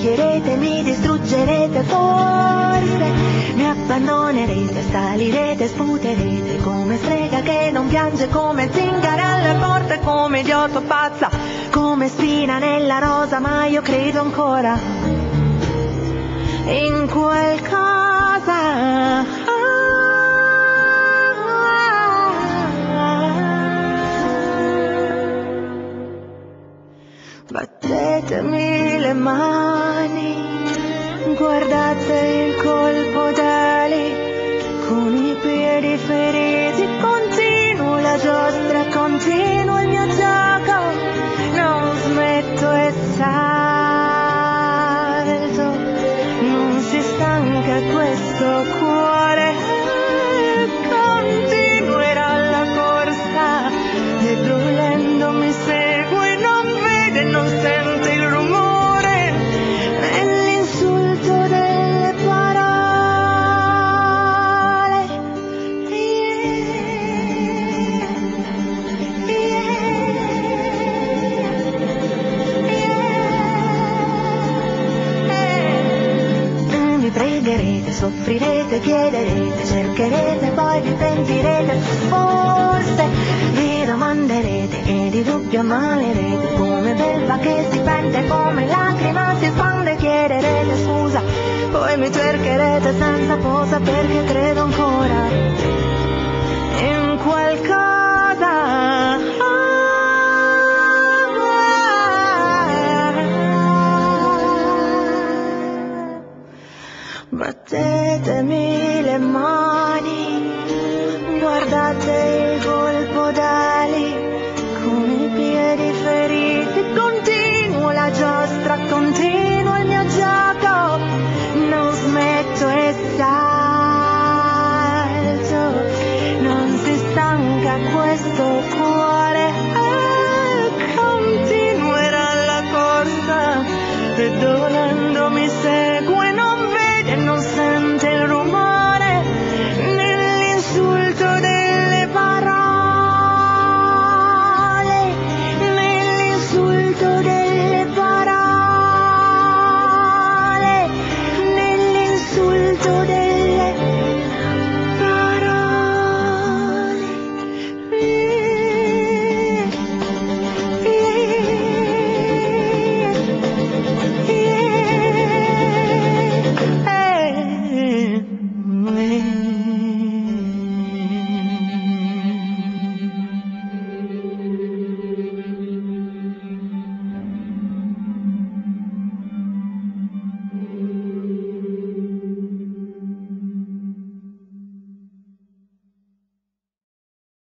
resterete, mi distruggerete, forse mi abbandonerete, salirete, sputerete come strega che non piange, come zingara alle porte, come idiota pazza, come spina nella rosa, ma io credo ancora in qualcosa. Battetemi le mani, guardate il colpo d'ali, con i piedi feriti continuo la giostra, continuo il mio gioco, non smetto e salto, non si stanca questo cuore, Mi pregherete, soffrirete, chiederete, cercherete, poi vi pentirete, forse vi domanderete e di dubbio ammalerete come belva che si pente, come lacrima si spande, chiederete scusa, poi mi cercherete senza posa perché credo ancora in qualcosa Battetemi le mani, guardate